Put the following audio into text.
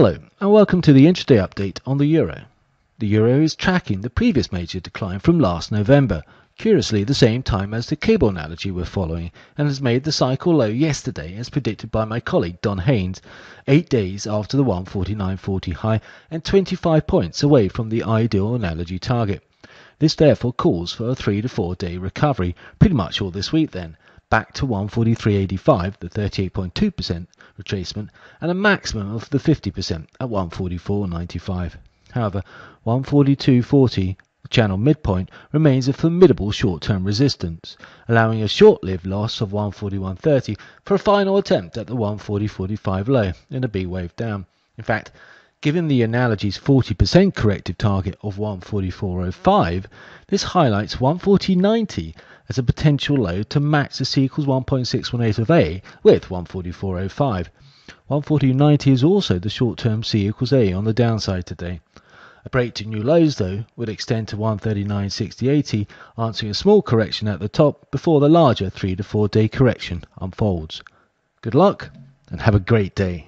Hello, and welcome to the intraday update on the euro. The euro is tracking the previous major decline from last November, curiously the same time as the cable analogy we're following, and has made the cycle low yesterday as predicted by my colleague Don Haynes, 8 days after the 149.40 high and 25 points away from the ideal analogy target. This therefore calls for a 3 to 4 day recovery, pretty much all this week then back to 143.85, the 38.2% retracement, and a maximum of the 50% at 144.95. However, 142.40, the channel midpoint, remains a formidable short-term resistance, allowing a short-lived loss of 141.30 for a final attempt at the 140.45 low in a B wave down. In fact, Given the analogy's 40% corrective target of 144.05, this highlights 140.90 as a potential load to match the C equals 1.618 of A with 144.05. 140.90 is also the short-term C equals A on the downside today. A break to new lows, though, would extend to 139.6080, answering a small correction at the top before the larger 3 to 4 day correction unfolds. Good luck and have a great day.